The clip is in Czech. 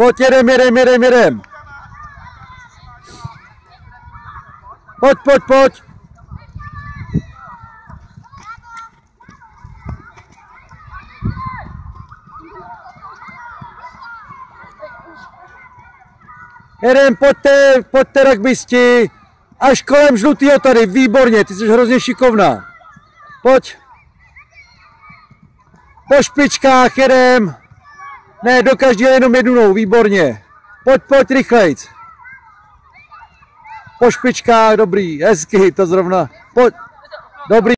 Pojď, jedem, jedem, jedem, jedem. Pojď, pojď, pojď. Jeden, pojďte, pojďte rugbysti. Až kolem žlutýho tady, výborně, ty jsi hrozně šikovná. Pojď. Po špičkách jedem. Ne, do každého jenom jednou, výborně. Pojď, pojď, rychlejc. Po špičkách, dobrý, hezky, to zrovna. Pojď, dobrý.